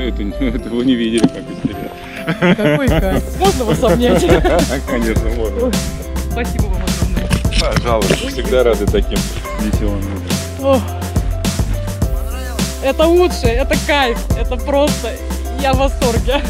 это, вы не видели, как из тебя. Какой кайф. Можно вас обнять? Конечно, можно. Спасибо вам огромное. Пожалуйста, всегда рады таким веселым. людям. Это лучше, это кайф, это просто... Я в восторге.